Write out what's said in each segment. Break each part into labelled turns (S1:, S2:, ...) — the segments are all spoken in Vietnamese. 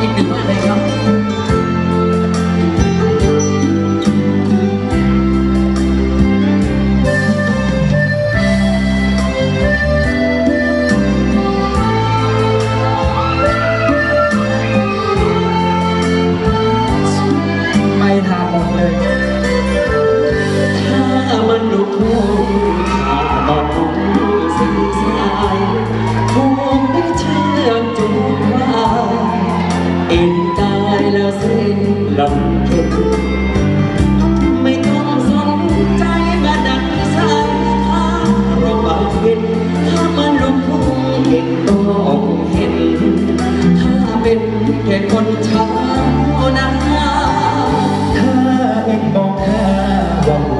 S1: em đứng ở đây không
S2: Hãy subscribe cho kênh Ghiền Mì Gõ Để không bỏ lỡ những video hấp dẫn สิ้นลำทุนไม่ต้องสนใจกระ
S1: ดักสายทางร
S2: บาเห็นถ้ามั
S1: นลุก
S2: พุ่เห็
S1: ต้องเห็น ถ้าเป็นแค่คนช้า
S2: นั้นถ้าเองมอ
S1: งข้าว่า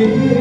S1: Senhor.